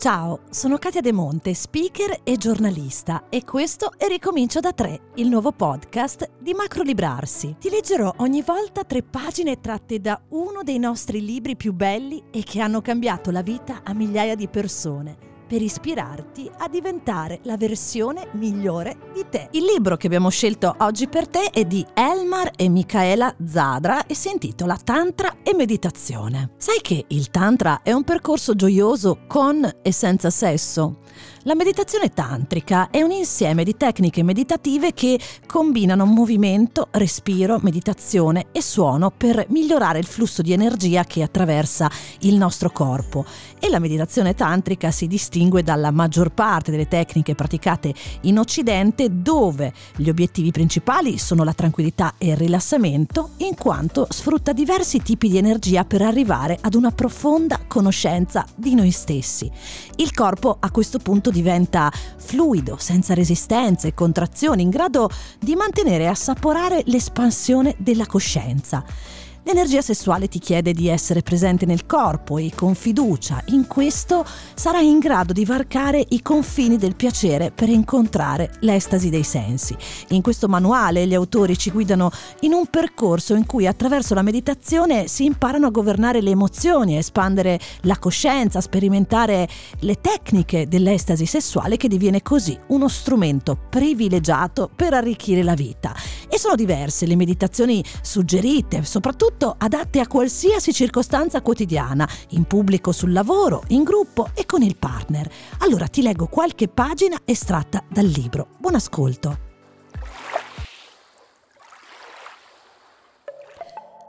Ciao, sono Katia De Monte, speaker e giornalista e questo è Ricomincio da tre, il nuovo podcast di Macrolibrarsi. Ti leggerò ogni volta tre pagine tratte da uno dei nostri libri più belli e che hanno cambiato la vita a migliaia di persone per ispirarti a diventare la versione migliore di te. Il libro che abbiamo scelto oggi per te è di Elmar e Michaela Zadra e si intitola Tantra e Meditazione. Sai che il Tantra è un percorso gioioso con e senza sesso? La meditazione tantrica è un insieme di tecniche meditative che combinano movimento, respiro, meditazione e suono per migliorare il flusso di energia che attraversa il nostro corpo. E la meditazione tantrica si distingue dalla maggior parte delle tecniche praticate in Occidente dove gli obiettivi principali sono la tranquillità e il rilassamento, in quanto sfrutta diversi tipi di energia per arrivare ad una profonda conoscenza di noi stessi. Il corpo a questo punto diventa fluido, senza resistenze e contrazioni, in grado di mantenere e assaporare l'espansione della coscienza. L'energia sessuale ti chiede di essere presente nel corpo e con fiducia. In questo sarai in grado di varcare i confini del piacere per incontrare l'estasi dei sensi. In questo manuale gli autori ci guidano in un percorso in cui attraverso la meditazione si imparano a governare le emozioni, a espandere la coscienza, a sperimentare le tecniche dell'estasi sessuale che diviene così uno strumento privilegiato per arricchire la vita. E sono diverse le meditazioni suggerite, soprattutto soprattutto adatte a qualsiasi circostanza quotidiana, in pubblico, sul lavoro, in gruppo e con il partner. Allora ti leggo qualche pagina estratta dal libro. Buon ascolto.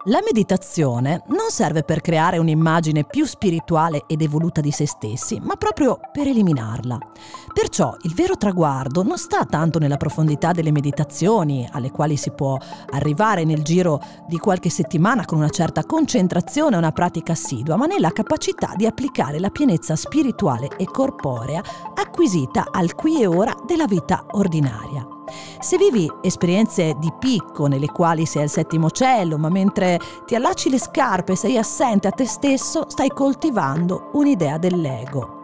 La meditazione non serve per creare un'immagine più spirituale ed evoluta di se stessi, ma proprio per eliminarla. Perciò il vero traguardo non sta tanto nella profondità delle meditazioni, alle quali si può arrivare nel giro di qualche settimana con una certa concentrazione e una pratica assidua, ma nella capacità di applicare la pienezza spirituale e corporea acquisita al qui e ora della vita ordinaria. Se vivi esperienze di picco nelle quali sei al settimo cielo, ma mentre ti allacci le scarpe sei assente a te stesso, stai coltivando un'idea dell'ego.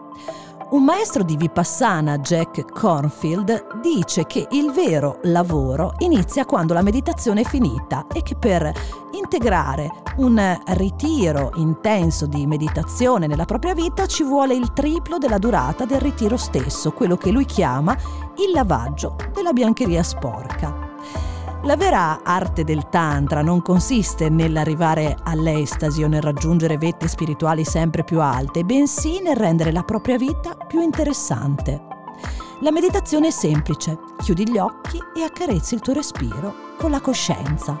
Un maestro di Vipassana, Jack Cornfield, dice che il vero lavoro inizia quando la meditazione è finita e che per integrare un ritiro intenso di meditazione nella propria vita ci vuole il triplo della durata del ritiro stesso, quello che lui chiama il lavaggio della biancheria sporca. La vera arte del Tantra non consiste nell'arrivare all'estasi o nel raggiungere vette spirituali sempre più alte, bensì nel rendere la propria vita più interessante. La meditazione è semplice, chiudi gli occhi e accarezzi il tuo respiro con la coscienza.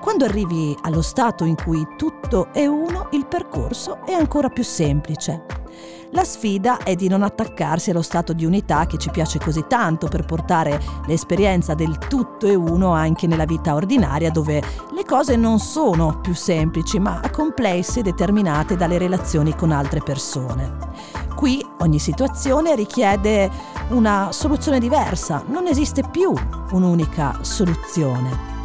Quando arrivi allo stato in cui tutto è uno, il percorso è ancora più semplice. La sfida è di non attaccarsi allo stato di unità che ci piace così tanto per portare l'esperienza del tutto e uno anche nella vita ordinaria dove le cose non sono più semplici ma complesse e determinate dalle relazioni con altre persone. Qui ogni situazione richiede una soluzione diversa, non esiste più un'unica soluzione.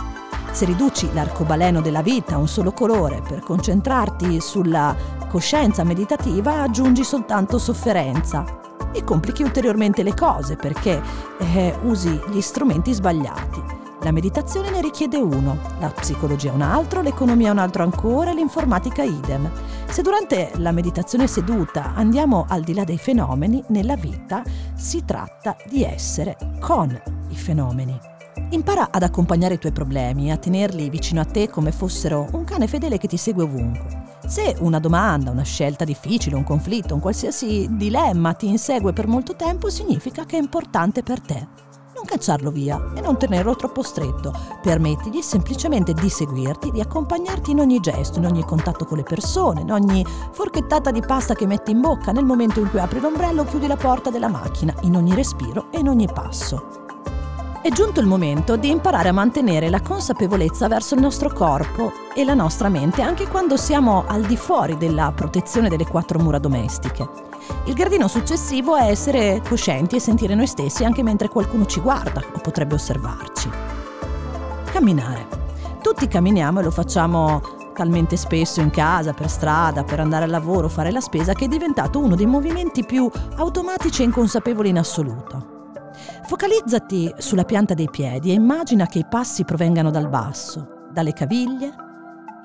Se riduci l'arcobaleno della vita a un solo colore per concentrarti sulla coscienza meditativa, aggiungi soltanto sofferenza e complichi ulteriormente le cose perché eh, usi gli strumenti sbagliati. La meditazione ne richiede uno, la psicologia un altro, l'economia un altro ancora l'informatica idem. Se durante la meditazione seduta andiamo al di là dei fenomeni, nella vita si tratta di essere con i fenomeni. Impara ad accompagnare i tuoi problemi a tenerli vicino a te come fossero un cane fedele che ti segue ovunque. Se una domanda, una scelta difficile, un conflitto, un qualsiasi dilemma ti insegue per molto tempo, significa che è importante per te. Non cacciarlo via e non tenerlo troppo stretto. Permettigli semplicemente di seguirti, di accompagnarti in ogni gesto, in ogni contatto con le persone, in ogni forchettata di pasta che metti in bocca, nel momento in cui apri l'ombrello o chiudi la porta della macchina, in ogni respiro e in ogni passo. È giunto il momento di imparare a mantenere la consapevolezza verso il nostro corpo e la nostra mente anche quando siamo al di fuori della protezione delle quattro mura domestiche. Il gradino successivo è essere coscienti e sentire noi stessi anche mentre qualcuno ci guarda o potrebbe osservarci. Camminare. Tutti camminiamo e lo facciamo talmente spesso in casa, per strada, per andare al lavoro, fare la spesa, che è diventato uno dei movimenti più automatici e inconsapevoli in assoluto. Focalizzati sulla pianta dei piedi e immagina che i passi provengano dal basso, dalle caviglie.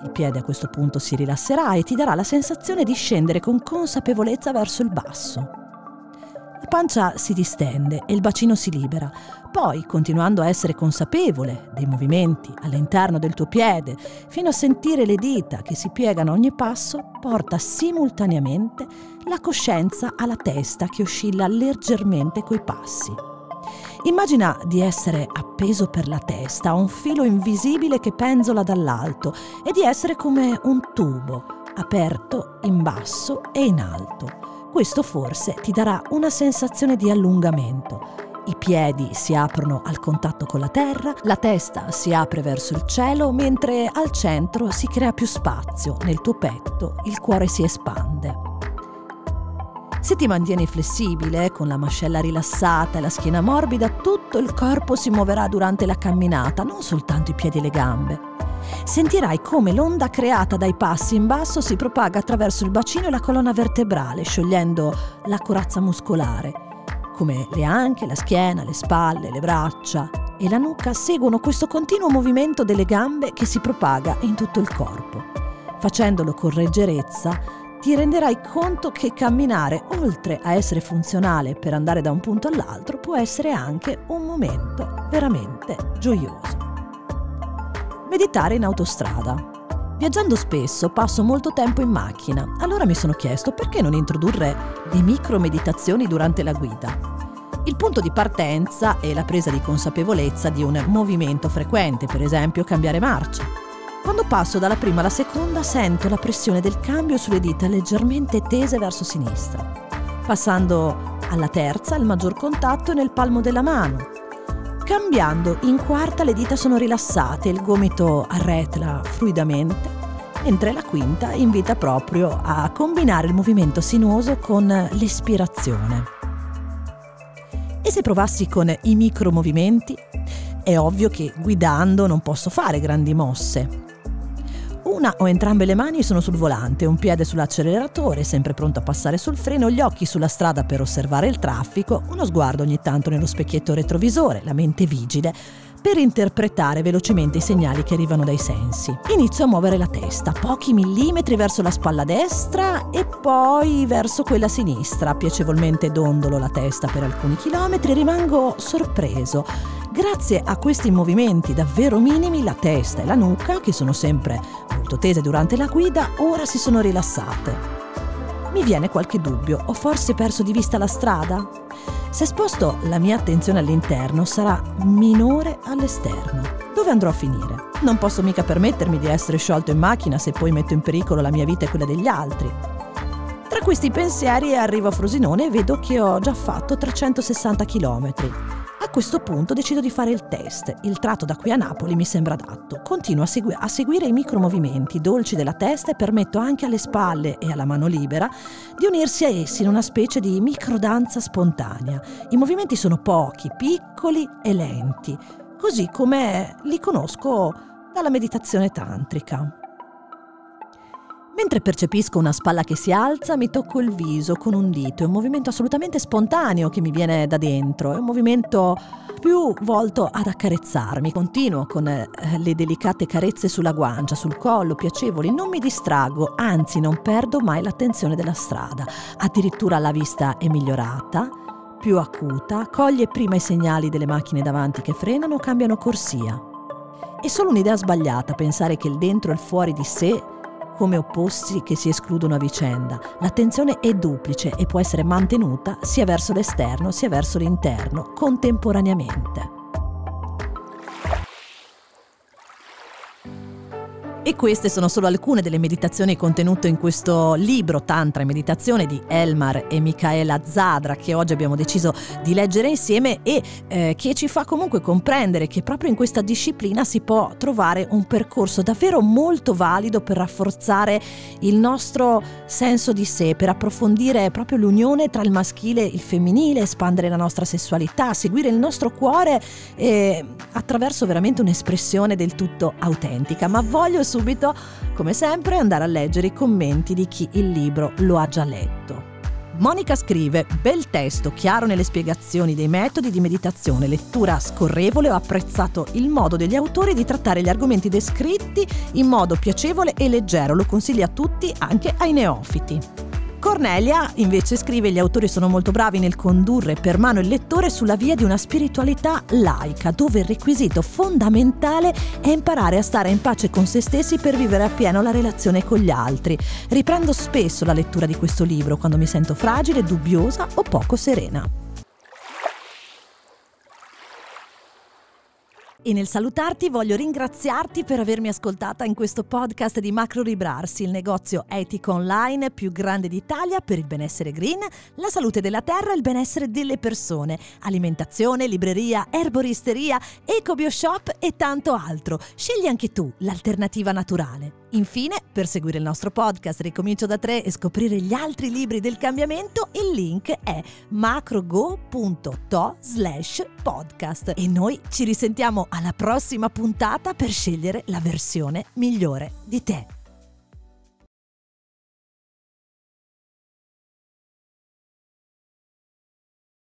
Il piede a questo punto si rilasserà e ti darà la sensazione di scendere con consapevolezza verso il basso. La pancia si distende e il bacino si libera. Poi, continuando a essere consapevole dei movimenti all'interno del tuo piede, fino a sentire le dita che si piegano a ogni passo, porta simultaneamente la coscienza alla testa che oscilla leggermente coi passi. Immagina di essere appeso per la testa a un filo invisibile che penzola dall'alto e di essere come un tubo aperto in basso e in alto questo forse ti darà una sensazione di allungamento. I piedi si aprono al contatto con la terra, la testa si apre verso il cielo, mentre al centro si crea più spazio, nel tuo petto il cuore si espande. Se ti mantieni flessibile, con la mascella rilassata e la schiena morbida, tutto il corpo si muoverà durante la camminata, non soltanto i piedi e le gambe sentirai come l'onda creata dai passi in basso si propaga attraverso il bacino e la colonna vertebrale, sciogliendo la corazza muscolare, come le anche, la schiena, le spalle, le braccia e la nuca seguono questo continuo movimento delle gambe che si propaga in tutto il corpo. Facendolo con leggerezza, ti renderai conto che camminare, oltre a essere funzionale per andare da un punto all'altro, può essere anche un momento veramente gioioso. Meditare in autostrada. Viaggiando spesso passo molto tempo in macchina, allora mi sono chiesto perché non introdurre le micro meditazioni durante la guida. Il punto di partenza è la presa di consapevolezza di un movimento frequente, per esempio cambiare marcia. Quando passo dalla prima alla seconda sento la pressione del cambio sulle dita leggermente tese verso sinistra. Passando alla terza il maggior contatto è nel palmo della mano, Cambiando in quarta le dita sono rilassate, il gomito arretla fluidamente, mentre la quinta invita proprio a combinare il movimento sinuoso con l'espirazione. E se provassi con i micromovimenti? È ovvio che guidando non posso fare grandi mosse, una o entrambe le mani sono sul volante, un piede sull'acceleratore, sempre pronto a passare sul freno, gli occhi sulla strada per osservare il traffico, uno sguardo ogni tanto nello specchietto retrovisore, la mente vigile per interpretare velocemente i segnali che arrivano dai sensi. Inizio a muovere la testa, pochi millimetri verso la spalla destra e poi verso quella sinistra. Piacevolmente dondolo la testa per alcuni chilometri e rimango sorpreso. Grazie a questi movimenti davvero minimi, la testa e la nuca, che sono sempre molto tese durante la guida, ora si sono rilassate. Mi viene qualche dubbio, ho forse perso di vista la strada? Se sposto la mia attenzione all'interno sarà minore all'esterno. Dove andrò a finire? Non posso mica permettermi di essere sciolto in macchina se poi metto in pericolo la mia vita e quella degli altri. Tra questi pensieri arrivo a Frosinone e vedo che ho già fatto 360 km. A questo punto decido di fare il test. Il tratto da qui a Napoli mi sembra adatto. Continuo a, segui- a seguire i micromovimenti dolci della testa e permetto anche alle spalle e alla mano libera di unirsi a essi in una specie di microdanza spontanea. I movimenti sono pochi, piccoli e lenti, così come li conosco dalla meditazione tantrica. Mentre percepisco una spalla che si alza, mi tocco il viso con un dito. È un movimento assolutamente spontaneo che mi viene da dentro. È un movimento più volto ad accarezzarmi. Continuo con eh, le delicate carezze sulla guancia, sul collo, piacevoli. Non mi distrago, anzi non perdo mai l'attenzione della strada. Addirittura la vista è migliorata più acuta, coglie prima i segnali delle macchine davanti che frenano o cambiano corsia. È solo un'idea sbagliata pensare che il dentro e il fuori di sé come opposti che si escludono a vicenda. L'attenzione è duplice e può essere mantenuta sia verso l'esterno sia verso l'interno, contemporaneamente. E queste sono solo alcune delle meditazioni contenute in questo libro Tantra e Meditazione di Elmar e Michaela Zadra che oggi abbiamo deciso di leggere insieme e eh, che ci fa comunque comprendere che proprio in questa disciplina si può trovare un percorso davvero molto valido per rafforzare il nostro senso di sé, per approfondire proprio l'unione tra il maschile e il femminile, espandere la nostra sessualità, seguire il nostro cuore eh, attraverso veramente un'espressione del tutto autentica. Ma voglio su subito, come sempre, andare a leggere i commenti di chi il libro lo ha già letto. Monica scrive: Bel testo, chiaro nelle spiegazioni dei metodi di meditazione, lettura scorrevole. Ho apprezzato il modo degli autori di trattare gli argomenti descritti in modo piacevole e leggero. Lo consiglio a tutti, anche ai neofiti. Cornelia invece scrive gli autori sono molto bravi nel condurre per mano il lettore sulla via di una spiritualità laica, dove il requisito fondamentale è imparare a stare in pace con se stessi per vivere appieno la relazione con gli altri. Riprendo spesso la lettura di questo libro quando mi sento fragile, dubbiosa o poco serena. E nel salutarti voglio ringraziarti per avermi ascoltata in questo podcast di Macro Ribrarsi, il negozio etico online più grande d'Italia per il benessere green, la salute della terra e il benessere delle persone, alimentazione, libreria, erboristeria, eco bioshop e tanto altro. Scegli anche tu l'alternativa naturale. Infine, per seguire il nostro podcast Ricomincio da 3 e scoprire gli altri libri del cambiamento, il link è macrogo.to slash podcast. E noi ci risentiamo alla prossima puntata per scegliere la versione migliore di te.